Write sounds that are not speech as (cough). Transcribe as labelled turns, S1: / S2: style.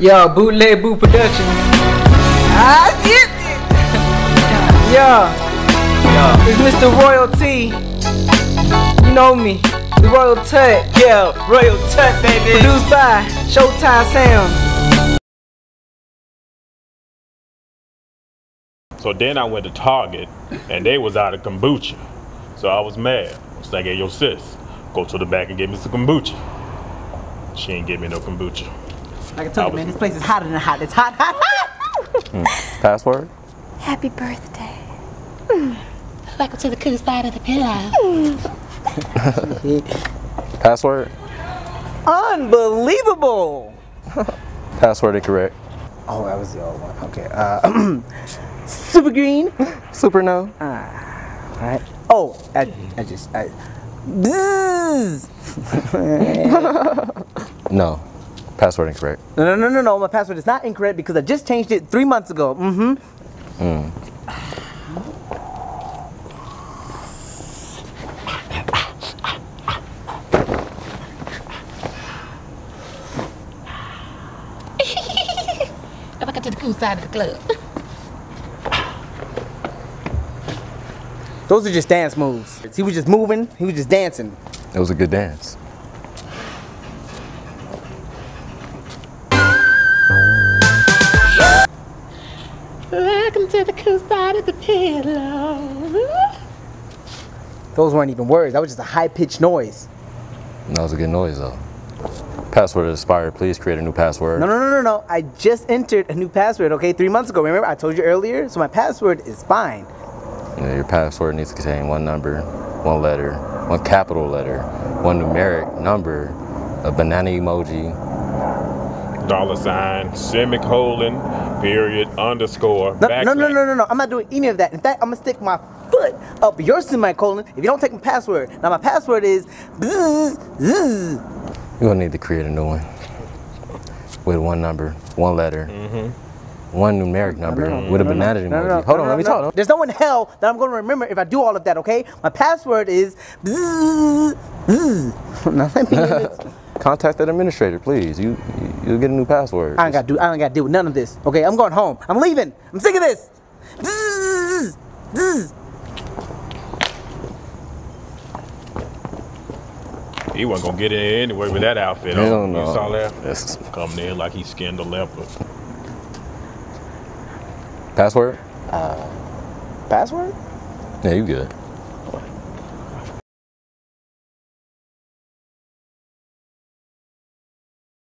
S1: Yo, Bootleg Boot Productions. I get it. (laughs) Yo,
S2: Yo,
S1: it's Mr. Royalty. You know me, the Royal Tutt.
S2: yeah, Royal Tutt, baby.
S1: Produced by Showtime Sound.
S3: So then I went to Target and they was out of kombucha. So I was mad. I was thinking, yo sis, go to the back and get me some kombucha. She ain't give me no kombucha.
S1: Like I
S3: I
S1: told you, man, this place is hotter than hot. It's hot, hot, hot.
S4: Password?
S5: Happy birthday.
S6: Welcome to the cool side of the pillow. (laughs)
S4: Password?
S2: Unbelievable.
S4: Password incorrect.
S2: Oh, that was the old one. Okay. Uh, (clears throat) super green.
S4: Super no.
S2: All right. Oh, I, I just. I, Bzzz. (laughs)
S4: No. Password incorrect.
S2: no, no, no, no, no. My password is not incorrect because I just changed it three months ago. Mm-hmm.
S6: Welcome to the cool side of the club.
S2: Those are just dance moves. He was just moving. He was just dancing.
S4: It was a good dance.
S6: To the cool side of the pillow.
S2: Those weren't even words. That was just a high-pitched noise.
S4: That was a good noise though. Password expired. Please create a new password.
S2: No, no, no, no, no. I just entered a new password. Okay, three months ago. Remember, I told you earlier. So my password is fine.
S4: Yeah, Your password needs to contain one number, one letter, one capital letter, one numeric number, a banana emoji.
S3: Dollar sign, semicolon, period, underscore,
S2: No,
S3: backslash.
S2: no, no, no, no, no. I'm not doing any of that. In fact, I'm gonna stick my foot up your semicolon if you don't take my password. Now my password is.
S4: You're gonna need to create a new one with one number, one letter, mm-hmm. one numeric number with a banana emoji.
S2: No, no, no,
S4: Hold
S2: no,
S4: on,
S2: no,
S4: let me
S2: no.
S4: talk.
S2: There's no one in hell that I'm gonna remember if I do all of that. Okay? My password is bzzz, zzz. Now let me. in this. (laughs)
S4: Contact that administrator, please. You, you you'll get a new password.
S2: I ain't got to do. I ain't got to deal with none of this. Okay? I'm going home. I'm leaving. I'm sick of this. Zzz.
S3: He wasn't gonna get in anyway with that outfit
S4: Hell
S3: on.
S4: no.
S3: You saw that?
S4: Yes.
S3: Coming in like he skinned a leopard.
S4: Password?
S2: Uh, password?
S4: Yeah, you good.